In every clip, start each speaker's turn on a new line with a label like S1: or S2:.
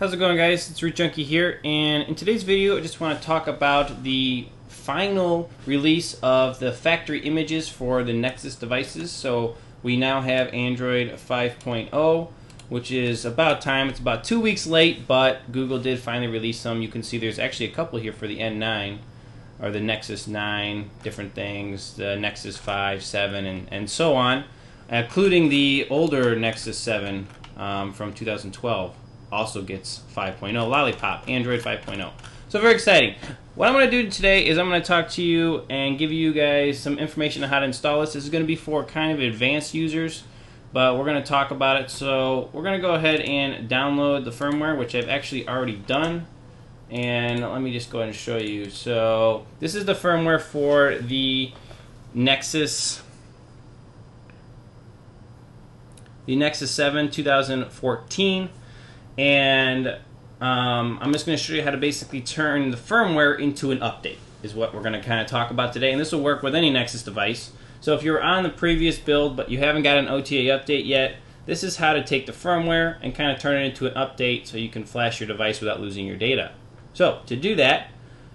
S1: How's it going guys? It's RootJunky here and in today's video I just want to talk about the final release of the factory images for the Nexus devices. So we now have Android 5.0 which is about time. It's about two weeks late but Google did finally release them. You can see there's actually a couple here for the N9 or the Nexus 9, different things, the Nexus 5, 7 and, and so on including the older Nexus 7 um, from 2012 also gets 5.0 Lollipop, Android 5.0. So very exciting. What I'm going to do today is I'm going to talk to you and give you guys some information on how to install this. This is going to be for kind of advanced users, but we're going to talk about it. So we're going to go ahead and download the firmware, which I've actually already done. And let me just go ahead and show you. So this is the firmware for the Nexus the Nexus 7 2014 and um, I'm just going to show you how to basically turn the firmware into an update is what we're going to kind of talk about today. And this will work with any Nexus device. So if you're on the previous build but you haven't got an OTA update yet this is how to take the firmware and kind of turn it into an update so you can flash your device without losing your data. So to do that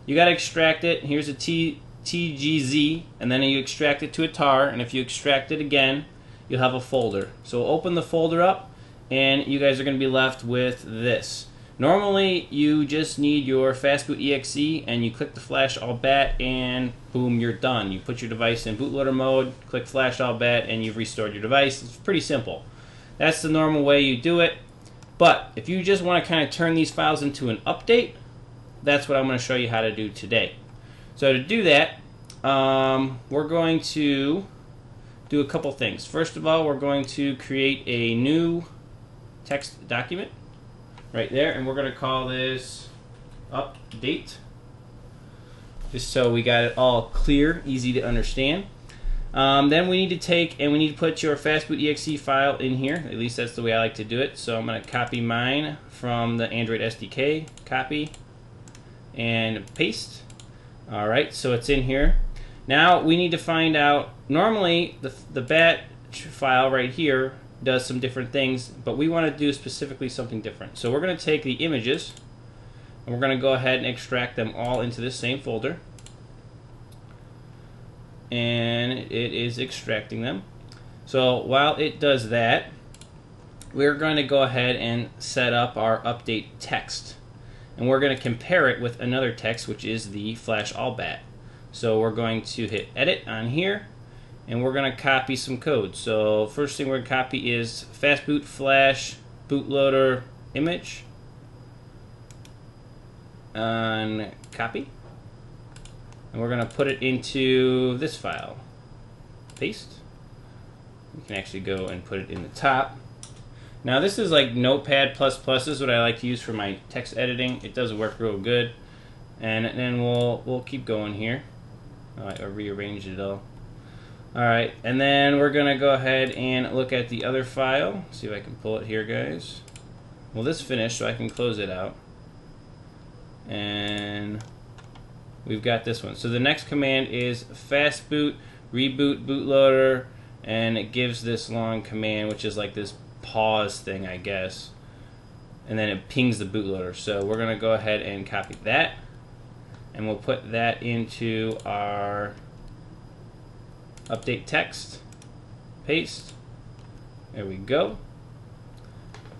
S1: you got to extract it. Here's a T TGZ and then you extract it to a tar. And if you extract it again you'll have a folder. So open the folder up and you guys are going to be left with this. Normally, you just need your Fastboot EXE and you click the flash all bat and boom, you're done. You put your device in bootloader mode, click flash all bat, and you've restored your device. It's pretty simple. That's the normal way you do it. But if you just want to kind of turn these files into an update, that's what I'm going to show you how to do today. So to do that, um, we're going to do a couple things. First of all, we're going to create a new text document right there, and we're going to call this update, just so we got it all clear, easy to understand. Um, then we need to take and we need to put your fastboot exe file in here. At least that's the way I like to do it. So I'm going to copy mine from the Android SDK, copy, and paste. All right, so it's in here. Now we need to find out, normally the, the bat file right here does some different things, but we want to do specifically something different. So we're going to take the images, and we're going to go ahead and extract them all into this same folder. And it is extracting them. So while it does that, we're going to go ahead and set up our update text. And we're going to compare it with another text, which is the flash all bat. So we're going to hit edit on here and we're going to copy some code. So first thing we're going to copy is fastboot flash bootloader image and copy. And we're going to put it into this file. Paste. You can actually go and put it in the top. Now this is like Notepad++. Is what I like to use for my text editing. It does work real good. And then we'll we'll keep going here. Oh, I rearranged it all. Alright, and then we're to go ahead and look at the other file. See if I can pull it here, guys. Well, this finished, so I can close it out. And we've got this one. So the next command is fastboot reboot bootloader, and it gives this long command, which is like this pause thing, I guess. And then it pings the bootloader. So we're to go ahead and copy that. And we'll put that into our update text, paste, there we go.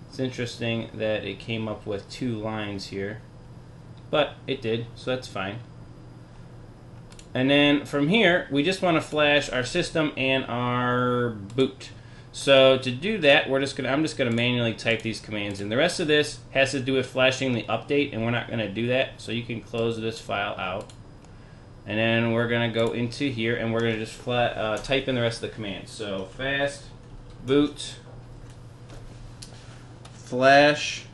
S1: It's interesting that it came up with two lines here, but it did, so that's fine. And then from here, we just want to flash our system and our boot. So to do that, we're just gonna I'm just gonna manually type these commands in. The rest of this has to do with flashing the update, and we're not gonna do that. So you can close this file out. And then we're going to go into here and we're going to just flat, uh, type in the rest of the commands. So fast boot flash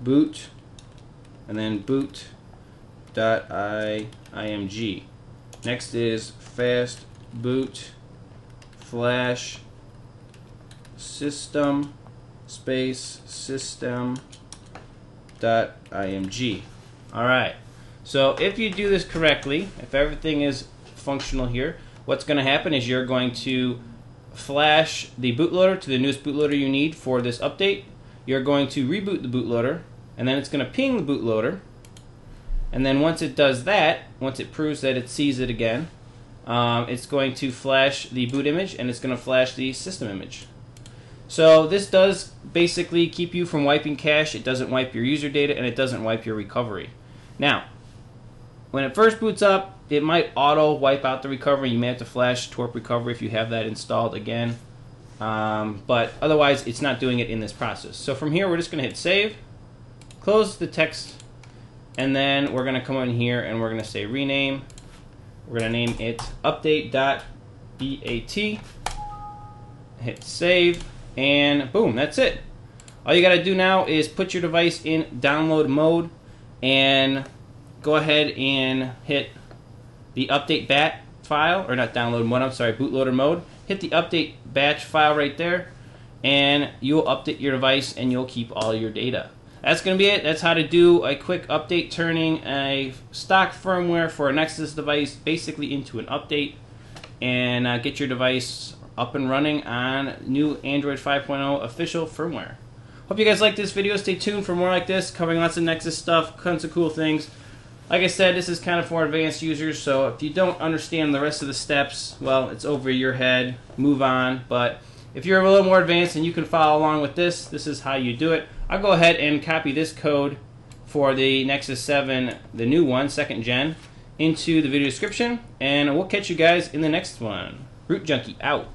S1: boot and then boot dot i img. Next is fast boot flash system space system dot img. Alright, so if you do this correctly, if everything is functional here, what's going to happen is you're going to flash the bootloader to the newest bootloader you need for this update. You're going to reboot the bootloader, and then it's going to ping the bootloader. And then once it does that, once it proves that it sees it again, um, it's going to flash the boot image and it's going to flash the system image. So this does basically keep you from wiping cache. It doesn't wipe your user data and it doesn't wipe your recovery. Now, when it first boots up, it might auto wipe out the recovery. You may have to flash TWRP recovery if you have that installed again. Um, but otherwise, it's not doing it in this process. So from here, we're just going to hit save, close the text, and then we're going to come in here and we're going to say rename. We're going to name it update.bat. Hit save, and boom, that's it. All you got to do now is put your device in download mode and go ahead and hit the update bat file, or not download mode, I'm sorry, bootloader mode. Hit the update batch file right there, and you'll update your device and you'll keep all your data. That's going to be it. That's how to do a quick update turning a stock firmware for a Nexus device basically into an update and uh, get your device up and running on new Android 5.0 official firmware. Hope you guys like this video. Stay tuned for more like this, covering lots of Nexus stuff, tons of cool things. Like I said, this is kind of for advanced users, so if you don't understand the rest of the steps, well, it's over your head. Move on. But if you're a little more advanced and you can follow along with this, this is how you do it. I'll go ahead and copy this code for the Nexus 7, the new one, second gen, into the video description, and we'll catch you guys in the next one. RootJunky out.